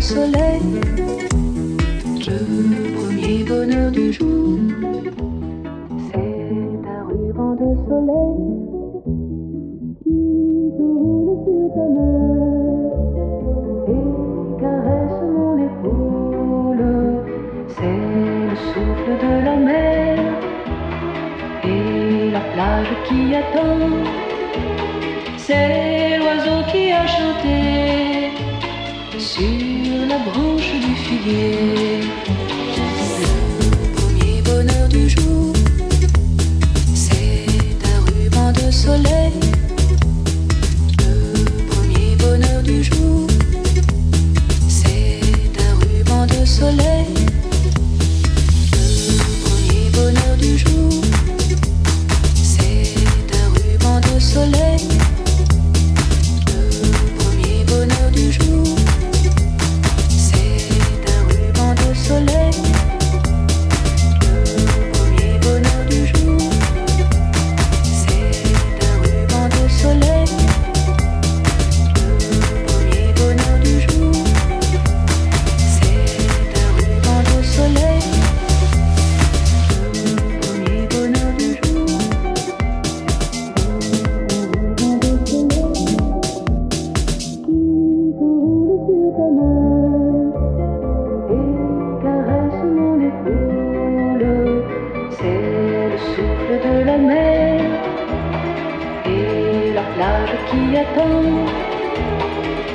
soleil, le premier bonheur du jour, c'est un ruban de soleil qui s'enroule sur ta main et caresse mon épaule. C'est le souffle de la mer et la plage qui attend. C'est l'oiseau qui a chanté sur la branche du figuier. Le premier bonheur du jour, c'est un ruban de soleil. Le premier bonheur du jour, c'est un ruban de soleil.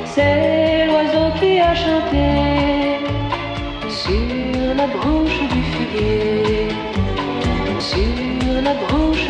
C'est l'oiseau qui a chanté sur la branche du figuier, sur la branche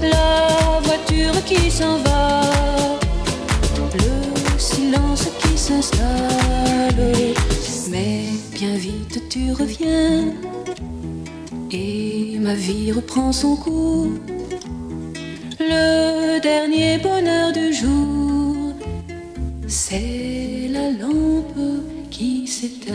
la voiture qui s'en va, le silence qui s'installe. Mais bien vite tu reviens et ma vie reprend son cours. Le dernier bonheur du jour, c'est la lampe qui s'éteint.